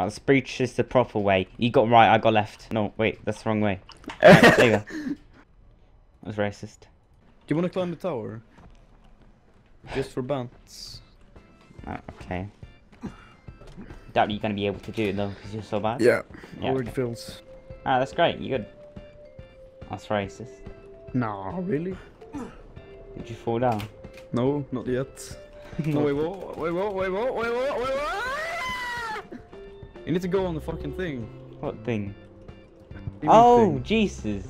Alright, let's breach the proper way. You got right, I got left. No, wait, that's the wrong way. Right, there you go. That was racist. Do you want to climb the tower? Just for bants. Oh, okay. Doubt you're gonna be able to do it though, because you're so bad. Yeah. Yeah, Already fills. Ah, that's great. You good? That's racist. Nah, really? Did you fall down? No, not yet. No, wait, what? Wait, what? Wait, what? Wait, what? Wait, what? You need to go on the fucking thing. What thing? Thing Oh, thing. Jesus!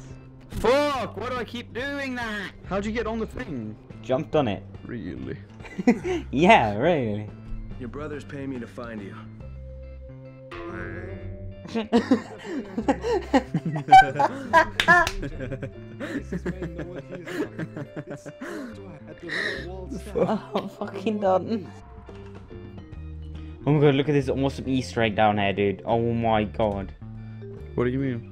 Fuck! Why do I keep doing that? How'd you get on the thing? Jumped on it. Really? yeah, really. Your brother's paying me to find you. oh, fucking done. Oh my god, look at this awesome Easter egg down here, dude. Oh my god. What do you mean?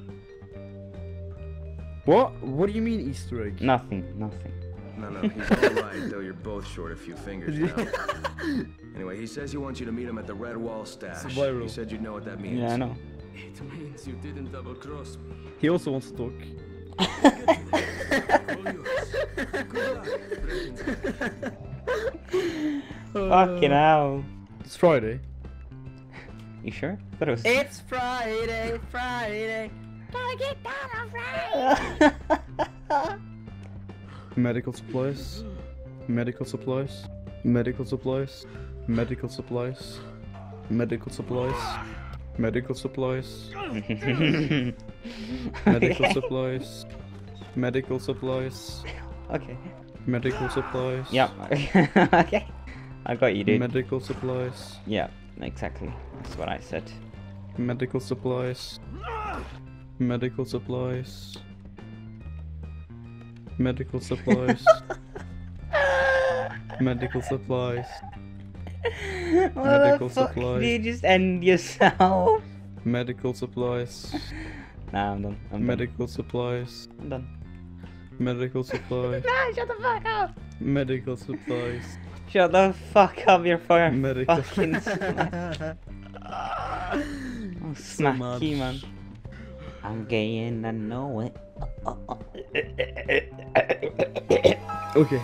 What? What do you mean Easter egg? Nothing, nothing. No, no, he's alright, though you're both short a few fingers now. anyway, he says he wants you to meet him at the Red Wall stash. viral. He said you'd know what that means. Yeah, I know. It means you didn't double cross me. He also wants to talk. Fucking hell. It's Friday. You sure? But it was. It's Friday, Friday. Medical supplies. Medical supplies. Medical supplies. Medical supplies. Medical supplies. Medical supplies. Medical supplies. Medical supplies. okay. Medical supplies. Yep. okay. I got you, dude. Medical supplies. yeah, exactly. That's what I said. Medical supplies. Medical supplies. Medical supplies. Medical supplies. what Medical the fuck supplies. did you just end yourself? Medical supplies. Nah, I'm done. I'm Medical supplies. I'm done. Medical supplies. Nah, shut the fuck up. Medical supplies. Shut the fuck up, you're fucking America. fucking smack. oh, smack so key, man. I'm gay and I know it. okay.